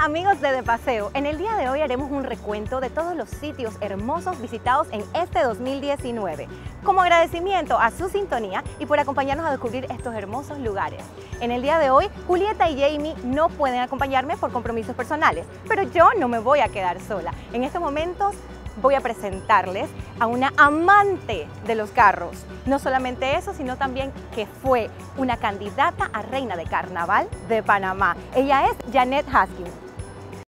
amigos de De Paseo, en el día de hoy haremos un recuento de todos los sitios hermosos visitados en este 2019, como agradecimiento a su sintonía y por acompañarnos a descubrir estos hermosos lugares. En el día de hoy, Julieta y Jamie no pueden acompañarme por compromisos personales, pero yo no me voy a quedar sola. En estos momentos voy a presentarles a una amante de los carros. No solamente eso, sino también que fue una candidata a reina de carnaval de Panamá. Ella es Janet Haskins.